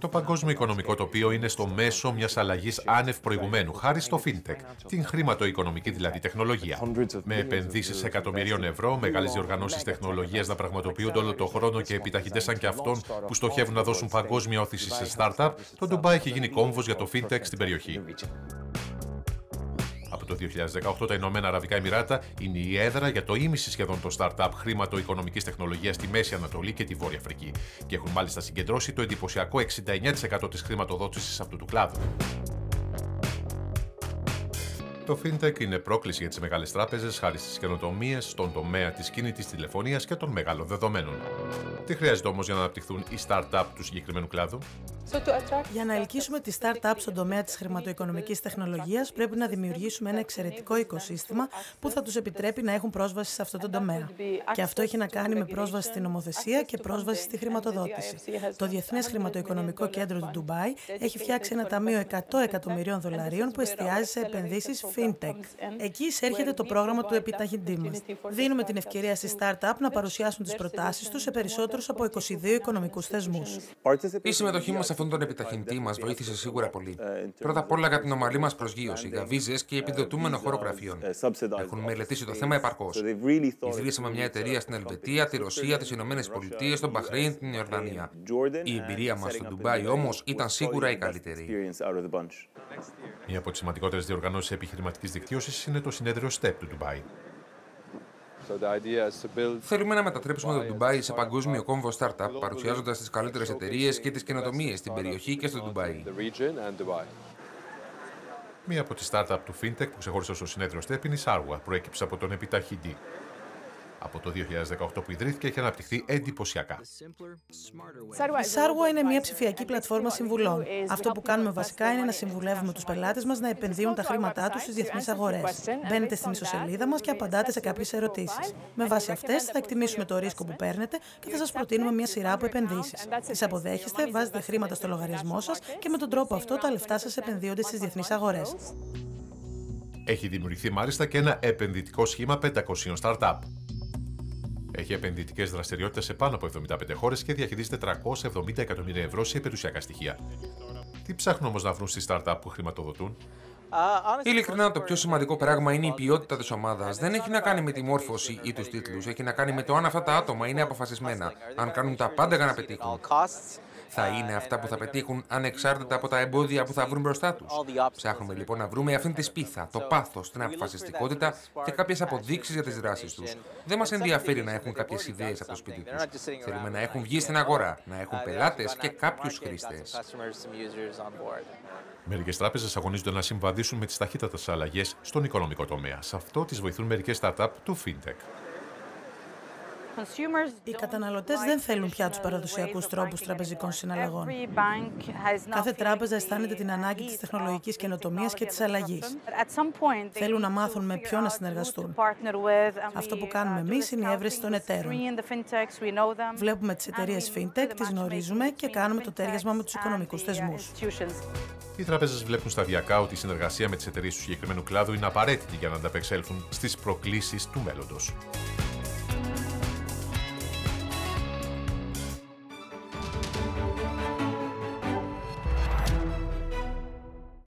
Το παγκόσμιο οικονομικό τοπίο είναι στο μέσο μιας αλλαγής άνευ προηγουμένου, χάρη στο FinTech, την χρηματοοικονομική δηλαδή τεχνολογία. Με επενδύσεις εκατομμυρίων ευρώ, μεγάλες διοργανώσεις τεχνολογίας να πραγματοποιούνται όλο το χρόνο και επιταχυντές σαν και αυτών που στοχεύουν να δώσουν παγκόσμια όθηση σε startup, το Ντουμπάι έχει γίνει κόμβος για το FinTech στην περιοχή. Από το 2018 τα Ηνωμένα Αραβικά Εμμυράτα είναι η έδρα για το ίμιση σχεδόν των startup χρηματοοικονομικής τεχνολογίας στη Μέση Ανατολή και τη Βόρεια Αφρική και έχουν μάλιστα συγκεντρώσει το εντυπωσιακό 69% της χρηματοδότησης αυτού του κλάδου. Το FinTech είναι πρόκληση για τις μεγάλες τράπεζες χάρη στις καινοτομίες στον τομέα της κινητής τηλεφωνίας και των μεγάλων δεδομένων. Τι χρειάζεται όμως για να αναπτυχθούν οι startup του συγκεκριμένου κλάδου; Για να ελκύσουμε τη startup στον τομέα της χρηματοοικονομικής τεχνολογίας, πρέπει να δημιουργήσουμε ένα εξαιρετικό οικοσύστημα που θα τους επιτρέπει να έχουν πρόσβαση σε αυτό το τομέα. Και αυτό έχει να κάνει με πρόσβαση στην νομοθεσία και πρόσβαση στη χρηματοδότηση. Το Διεθνές Χρηματοοικονομικό Κέντρο του Ντουμπάι έχει φτιάξει ένα ταμείο 100 εκατομμυρίων δολαρίων που εστιάζει σε επενδύσεις FinTech. Εκεί εισέρχεται το πρόγραμμα του επιταχυντή μα. Δίνουμε την ευκαιρία στι startup να παρουσιάσουν τις προτάσεις τους σε περισσότερους από 22 οικονομικούς θεσμούς. Η συμμετοχή μας σε αυτόν τον επιταχυντή μα βοήθησε σίγουρα πολύ. Πρώτα απ' όλα για την ομαλή μας προσγείωση, για βίζε και επιδοτούμενο χώρο γραφείων. Έχουν μελετήσει το θέμα επαρκώς. Ιδρύσαμε μια εταιρεία στην Ελβετία, τη Ρωσία, τις Ηνωμένες Πολιτείες, τον Μπαχρέιν, την Ιορδανία. Η εμπειρία μας στο Ντουμπάι όμως ήταν σίγουρα η καλύτερη. Μία από τις σημαντικότερες διοργανώσεις επιχειρηματική δικτύωσης είναι το συνέδριο STEP του Ντουμπάι. Θέλουμε να μετατρέψουμε το Ντουμπάι σε παγκόσμιο κόμβο startup, παρουσιάζοντας τις καλύτερες εταιρείες και τις καινοτομίες στην περιοχή και στο Ντουμπάι. Μία από τις startup του FinTech που ξεχώρισε στο συνέδριο STEP είναι η Sarwa, προέκυψε από τον επιταχυντή από το 2018 που ιδρύθηκε έχει αναπτυχθεί εντυπωσιακά. Η Σάργουα είναι μια ψηφιακή πλατφόρμα συμβουλών. Αυτό που κάνουμε βασικά είναι να συμβουλεύουμε τους πελάτες μας να επενδύουν τα χρήματά τους στις διεθνείς αγορές. Μπαίνετε στην ιστοσελίδα μας και απαντάτε σε κάποιες ερωτήσεις. Με βάση αυτές θα εκτιμήσουμε το ρίσκο που παίρνετε και θα σας προτείνουμε μια σειρά από επενδύσεις. Τις αποδέχεστε, βάζετε χρήματα στο λογαριασμό σας και με τον τρόπο αυτό τα λεφτά σας επενδύονται στις διεθνείς αγορές. Έχει δημιουργηθεί μάλιστα και ένα επενδυτικό σχήμα 500 startup. Έχει επενδυτικές δραστηριότητες σε πάνω από 75 χώρες και διαχειρίζεται 370 εκατομμύρια ευρώ σε περιουσιακά στοιχεία. Τι ψάχνουν όμως να βρουν στη startup που χρηματοδοτούν; Ειλικρινά, το πιο σημαντικό πράγμα είναι η ποιότητα της ομάδας. Δεν έχει να κάνει με τη μόρφωση ή τους τίτλους. Έχει να κάνει με το αν αυτά τα άτομα είναι αποφασισμένα, αν κάνουν τα πάντα για να πετύχουν θα είναι αυτά που θα πετύχουν ανεξάρτητα από τα εμπόδια που θα βρουν μπροστά τους. Ψάχνουμε λοιπόν να βρούμε αυτήν τη σπίθα, το πάθος, την αποφασιστικότητα και κάποιες αποδείξεις για τις δράσεις τους. Δεν μας ενδιαφέρει να έχουν κάποιες ιδέες από το σπίτι τους. Θέλουμε να έχουν βγει στην αγορά, να έχουν πελάτες και κάποιους χρήστες. Μερικές τράπεζες αγωνίζονται να συμβαδίσουν με τις ταχύτατες αλλαγές στον οικονομικό τομέα. Σε αυτό τις βοηθούν μερικές startup του FinTech. Οι καταναλωτές δεν θέλουν πια τους παραδοσιακούς τρόπους τραπεζικών συναλλαγών. Κάθε τράπεζα αισθάνεται την ανάγκη της τεχνολογικής καινοτομίας και της αλλαγής. Θέλουν να μάθουν με ποιον να συνεργαστούν. Αυτό που κάνουμε εμείς είναι η έβρεση των εταίρων. Βλέπουμε τις εταιρείες FinTech, τις γνωρίζουμε και κάνουμε το τέριασμα με τους οικονομικούς θεσμούς. Οι τράπεζες βλέπουν σταδιακά ότι η συνεργασία με τις εταιρείες του συγκεκριμένου κλάδου είναι απαραίτητη για να ανταπεξέλθουν στις προκλήσεις του μέλλοντος.